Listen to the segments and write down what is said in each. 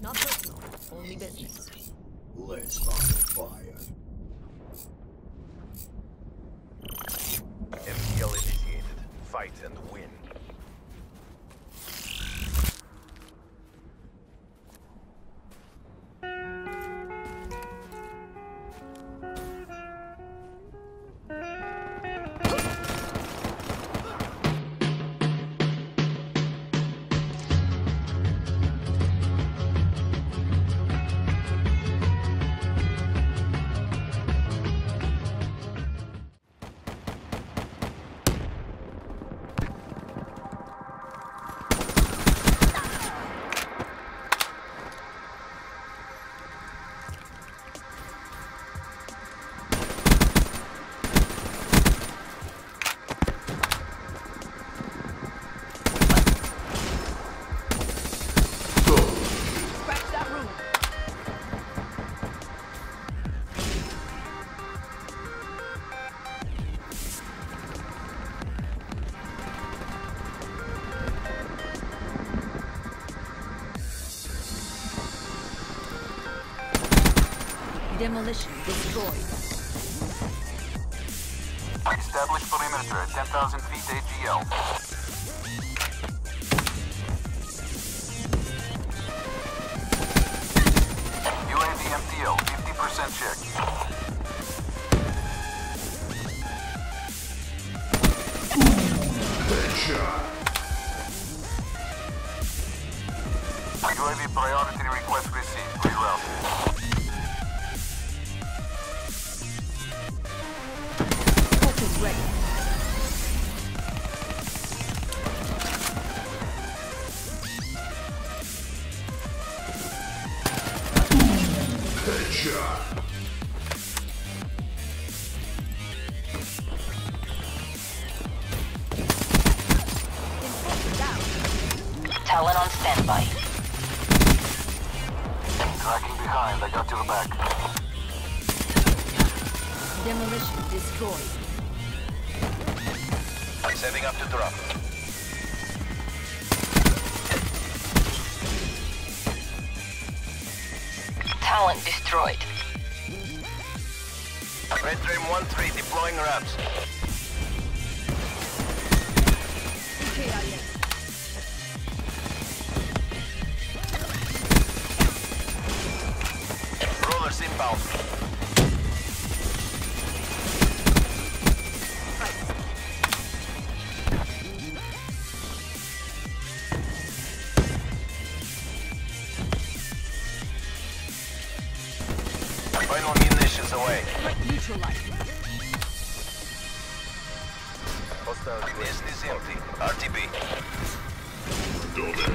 Not personal, only business. Let's start the fire. MTL initiated. Fight and win. Demolition destroyed. Establish perimeter at 10,000 Demolition destroyed. Setting up to drop. Talon destroyed. Red Dream 1-3 deploying ramps. KIA. Rollers inbound. Neutralized. Nest is empty. RTB. Building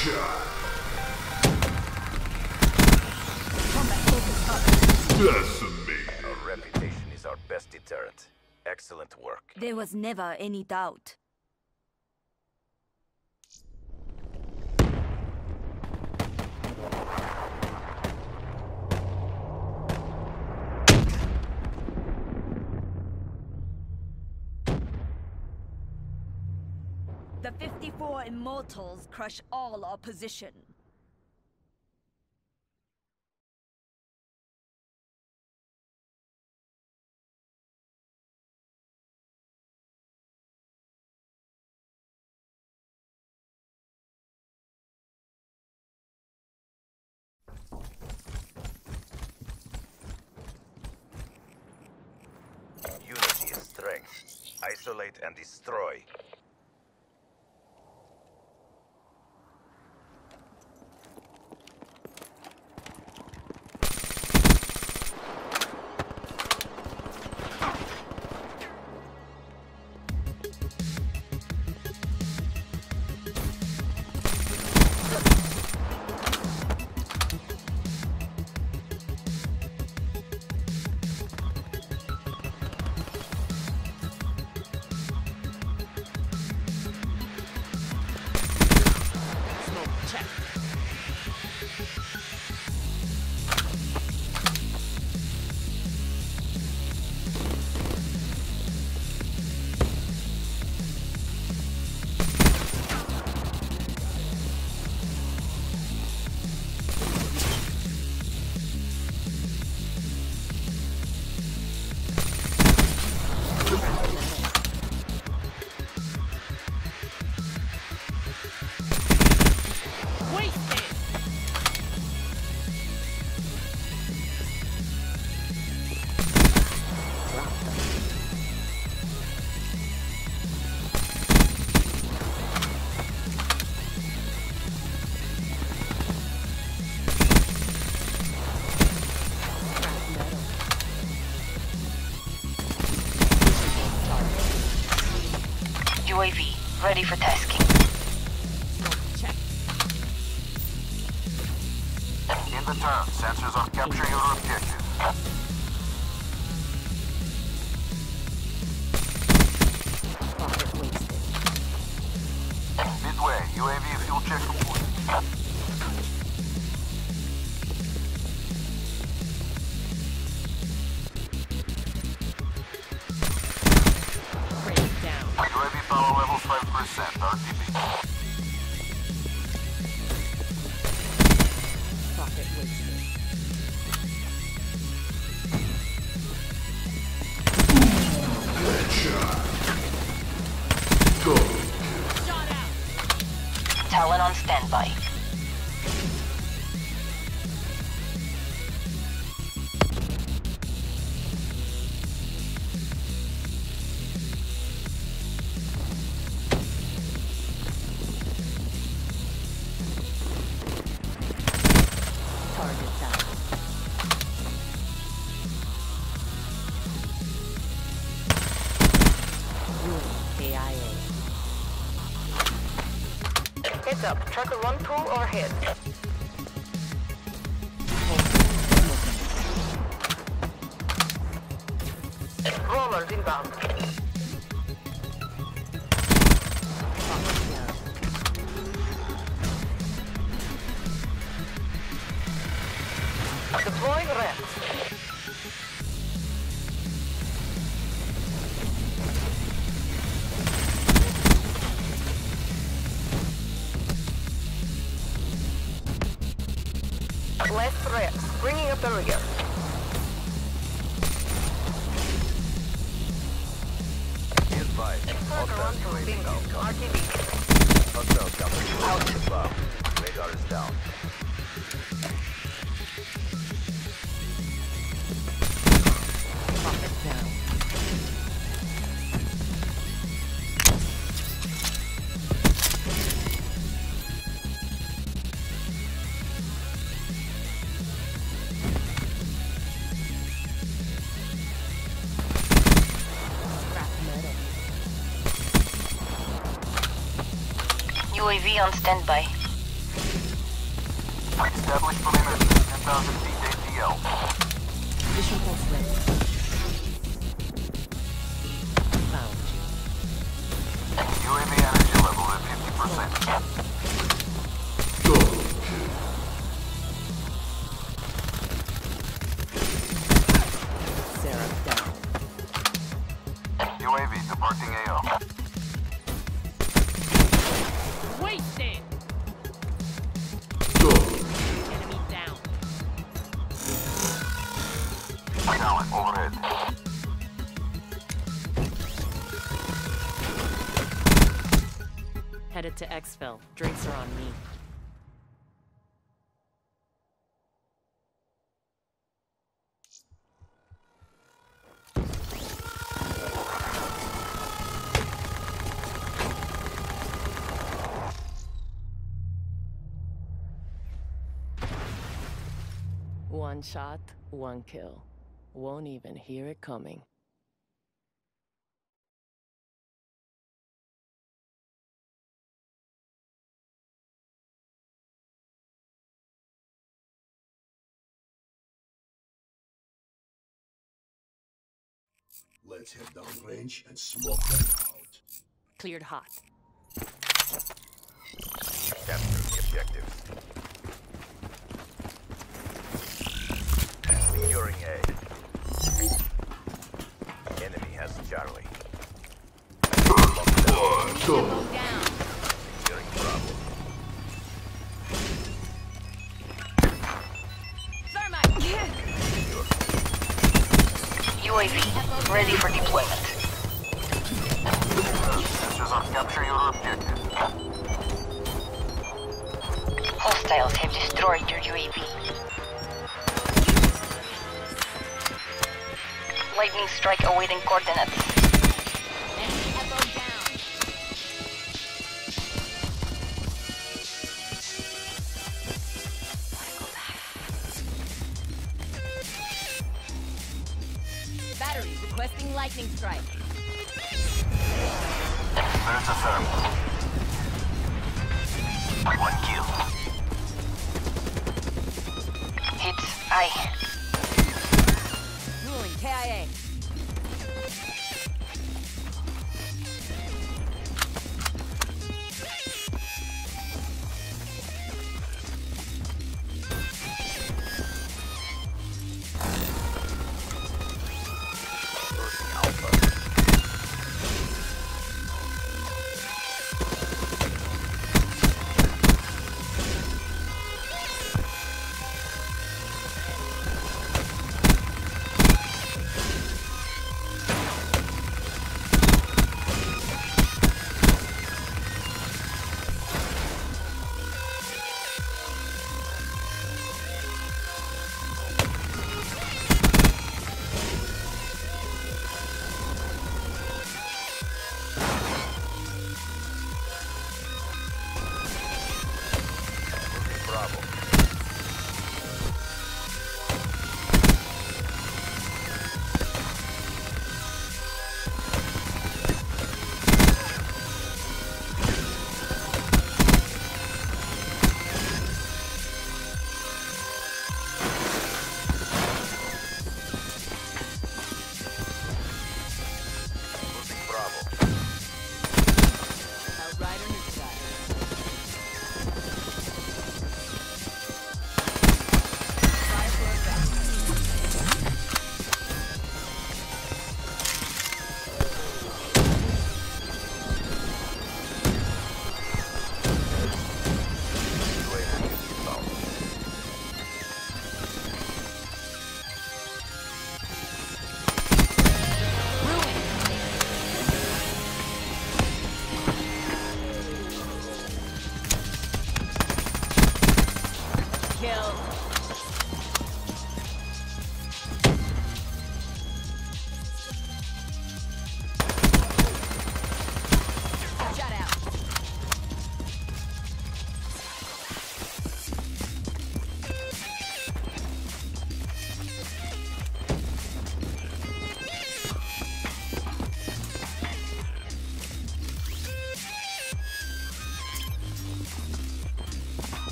Headshot. Decimate. Our reputation is our best deterrent. Excellent work. There was never any doubt. The 54 Immortals crush all opposition. Unity is strength. Isolate and destroy. Talon on standby. AO. Hostile health Rollers inbound. UAV on standby. Established perimeter. 10,000 feet ATL. Mission pulse ready. Found. UAV energy level at 50%. Double kill. Sarah down. UAV departing AO. Headed to Exfil. Drinks are on me. One shot, one kill. Won't even hear it coming. Let's head down range and smoke them out. Cleared hot. Capture the objective. Securing A. Enemy has Charlie. Double Securing UAV ready for deployment. Sensors on capture your objective. Hostiles have destroyed your UAV. Lightning strike awaiting coordinates. Lightning strike. There's a thermal. One kill. Hits I.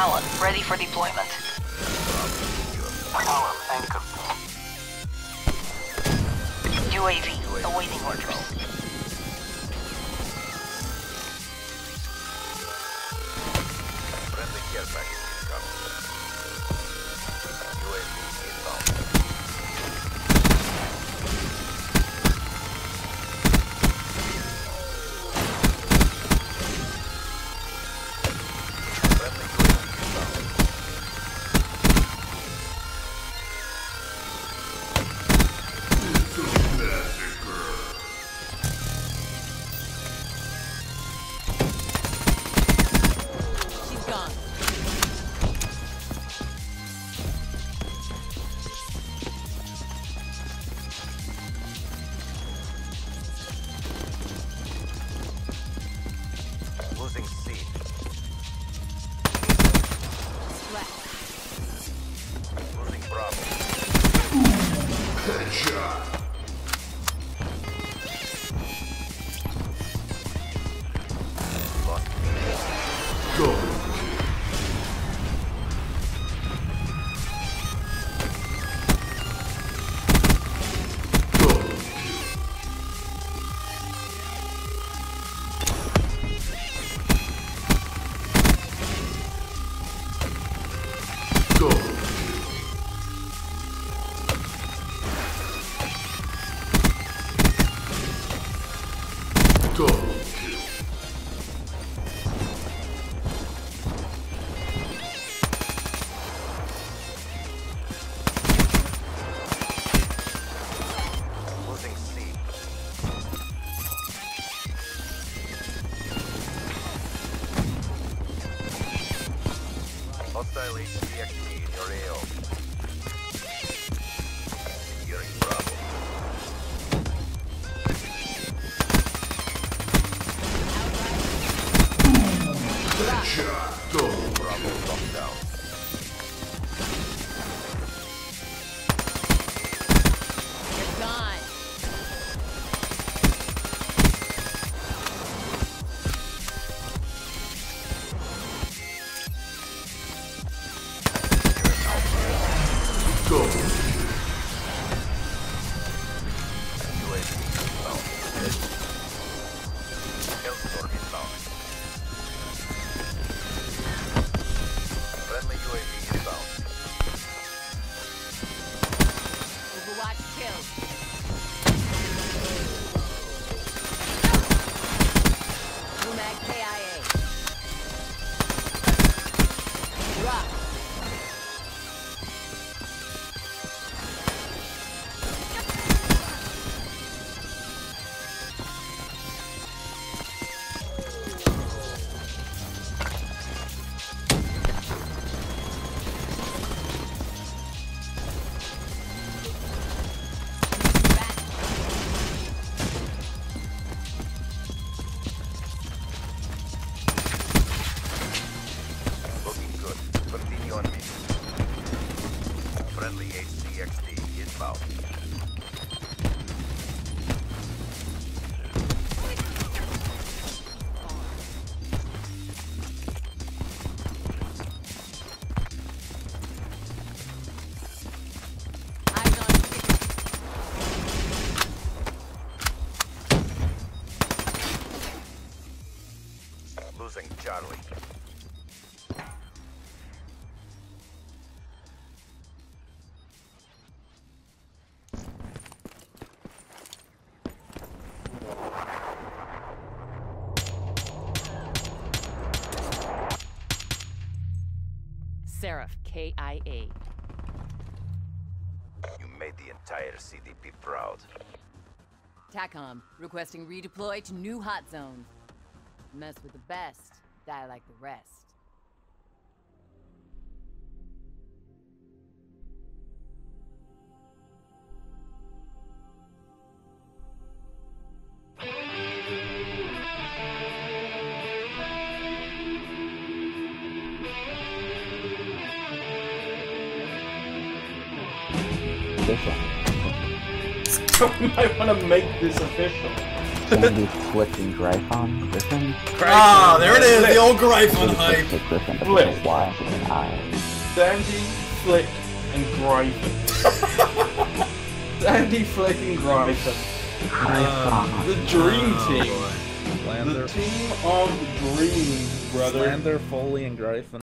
Talon, ready for deployment. Talon anchored. UAV, awaiting orders. Headshot. Double KIA. You made the entire CDP proud. TACOM requesting redeploy to new hot zone. Mess with the best, die like the rest. might want to make this official. Sandy flicking Gryphon Griffin. Ah, there it is, the old Gryphon hype. flick Griffin, but Flick. there's a Y I. Sandy, Flick, and Gryphon. Sandy, Flick, and Gryphon. Gryphon. The dream Oh, team. boy. The team of dreams, brother. Slander, Foley, and Gryphon.